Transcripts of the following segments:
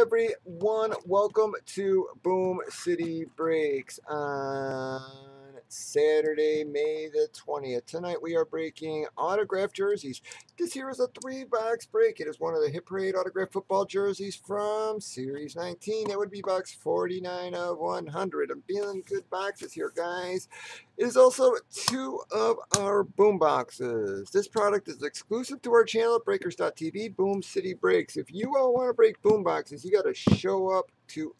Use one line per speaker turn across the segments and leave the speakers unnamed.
everyone, welcome to Boom City Breaks. On Saturday, May the 20th. Tonight we are breaking autographed jerseys. This here is a three box break. It is one of the Hit Parade autographed football jerseys from Series 19. That would be box 49 of 100. I'm feeling good boxes here, guys. It is also two of our boom boxes. This product is exclusive to our channel at breakers.tv, Boom City Breaks. If you all want to break boom boxes, you got to show up to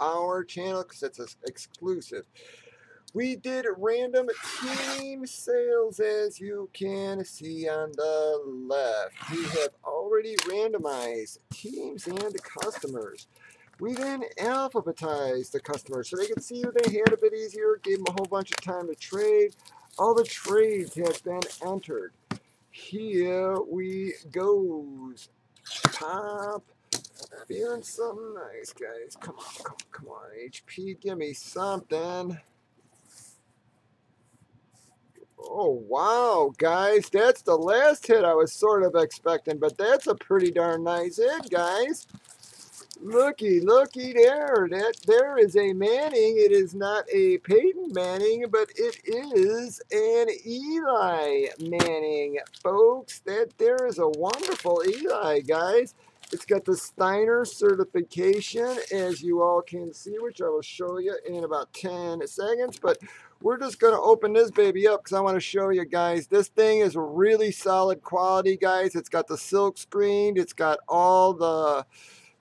our channel because it's exclusive. We did random team sales as you can see on the left. We have already randomized teams and customers. We then alphabetized the customers so they could see who they had a bit easier, gave them a whole bunch of time to trade. All the trades have been entered. Here we goes. Pop. Feeling something nice, guys. Come on, come on, come on. HP, give me something. Oh, wow, guys. That's the last hit I was sort of expecting, but that's a pretty darn nice hit, guys. Looky, looky there. That there is a Manning. It is not a Peyton Manning, but it is an Eli Manning, folks. That there is a wonderful Eli, guys. It's got the Steiner certification, as you all can see, which I will show you in about 10 seconds. But we're just going to open this baby up because I want to show you guys. This thing is really solid quality, guys. It's got the silk screen. It's got all the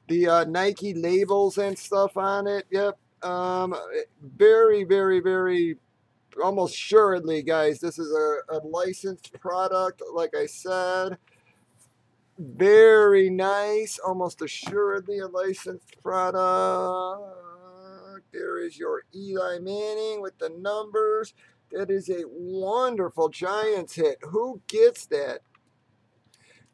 the uh, Nike labels and stuff on it. Yep. Um, very, very, very, almost assuredly, guys, this is a, a licensed product, like I said. Very nice, almost assuredly a licensed product. There is your Eli Manning with the numbers. That is a wonderful Giants hit. Who gets that?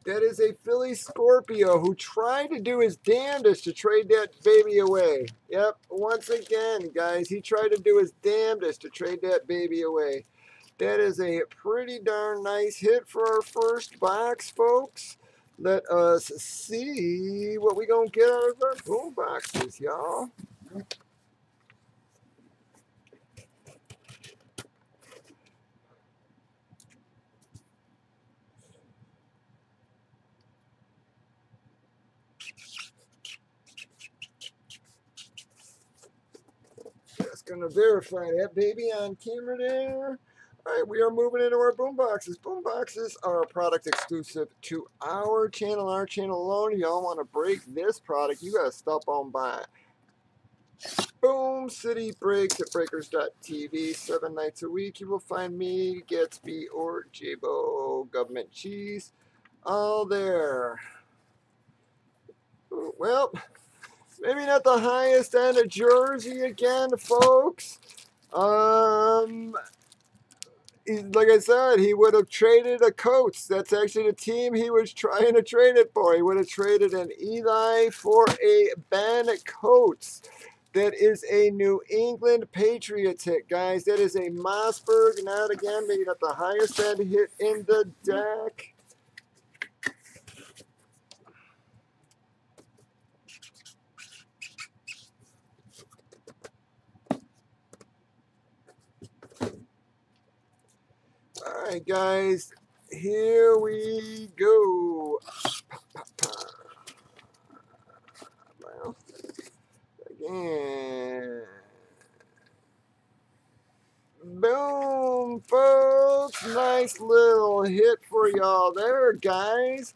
That is a Philly Scorpio who tried to do his damnedest to trade that baby away. Yep, once again, guys, he tried to do his damnedest to trade that baby away. That is a pretty darn nice hit for our first box, folks. Let us see what we gonna get out of our boom boxes, y'all. Just gonna verify that baby on camera there. All right, we are moving into our boom boxes. Boom boxes are a product exclusive to our channel, our channel alone. Y'all want to break this product, you gotta stop on by. Boom City Breaks at Breakers.tv. Seven nights a week you will find me, Gatsby, or Jabo Government Cheese. All there. Well, maybe not the highest end of Jersey again, folks. Um, like I said, he would have traded a Coates. That's actually the team he was trying to trade it for. He would have traded an Eli for a Ben Coates. That is a New England Patriots hit, guys. That is a Mossberg, not again, maybe not the highest end hit in the deck. All right, guys, here we go. Well, again. Boom, folks. Nice little hit for y'all there, guys.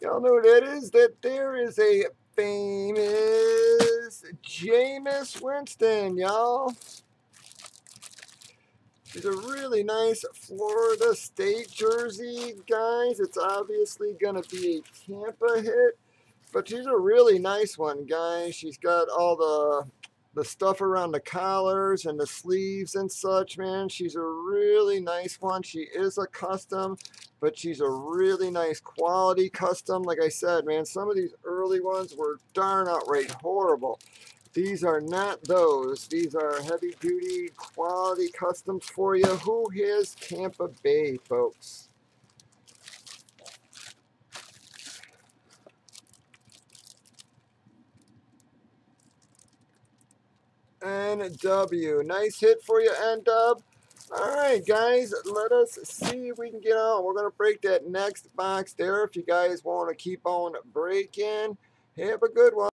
Y'all know what that is? That there is a famous Jameis Winston, y'all. It's a really nice Florida State jersey, guys. It's obviously going to be a Tampa hit, but she's a really nice one, guys. She's got all the the stuff around the collars and the sleeves and such, man. She's a really nice one. She is a custom, but she's a really nice quality custom. Like I said, man, some of these early ones were darn outright horrible. These are not those. These are heavy duty quality customs for you. Who has Tampa Bay, folks? NW. Nice hit for you, N-Dub. All right, guys, let us see if we can get on. We're going to break that next box there if you guys want to keep on breaking. Have a good one.